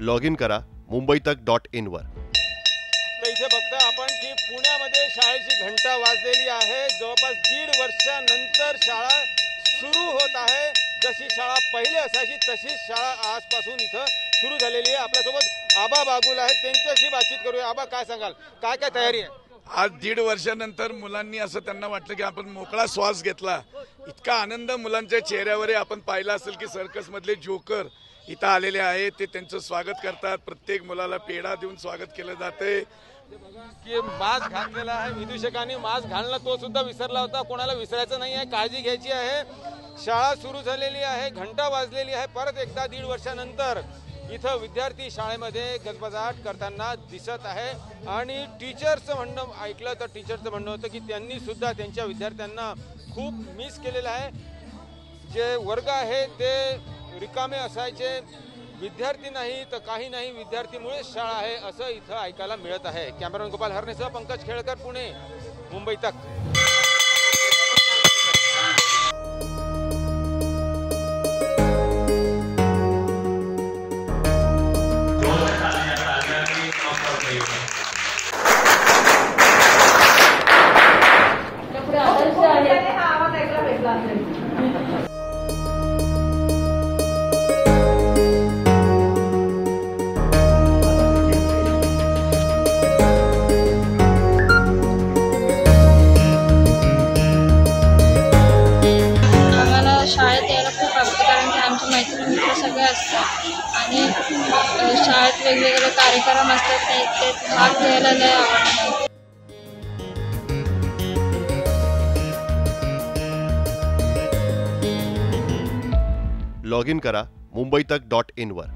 Log in करा मुंबई तक dot इनवर इथे बघता आपण की पुण्यामध्ये शाळेची घंटा वाजलेली आहे. जवळपास दीड वर्षानंतर शाळा सुरू होत आहे. जशी शाळा पहिले असायची तशीच शाळा आजपासून इथं सुरू झालेली आहे. आपल्यासोबत आबा बागुल आहेत. त्यांच्याशी बातचीत करूया. आबा काय सांगाल? काय काय तयारी आहे? आज दीड वर्षानंतर मुलांनी असं त्यांना वाटलं की आपण मोकळा श्वास घेतला. इतका आनंद मुलांच्या चेहऱ्यावर आहे. आपण पाहिला असेल की सर्कस मधले जोकर इथं आलेले आहेत ते त्यांचं स्वागत करतात. प्रत्येक मुलाला पेढा देऊन स्वागत केलं जाते की मास्क घातलेला आहे विदूषकांनी मास्क घालणं तो सुद्धा विसरला होता. कोणाला विसरायचं नाही आहे काळजी घ्यायची आहे. शाळा सुरू झालेली आहे घंटा वाजलेली आहे. परत एकदा दीड वर्षानंतर इथं विद्यार्थी शाळेमध्ये गजबजाट करताना दिसत आहे. आणि टीचरचं म्हणणं ऐकलं तर टीचरचं म्हणणं होतं की त्यांनी सुद्धा त्यांच्या विद्यार्थ्यांना खूप मिस केलेलं आहे. जे वर्ग आहे ते रिकामे असायचे. विद्यार्थी नाही तर काही नाही. विद्यार्थीमुळे शाळा आहे असं इथं ऐकायला मिळत आहे. कॅमेरामॅन गोपाल हरणेसह पंकज खेळकर पुणे मुंबई तक. असतात. आणि शाळेत वेगवेगळे कार्यक्रम असतात ते ते भाग घ्यायला लय आवडतं. लॉग इन करा मुंबई तक डॉट इनवर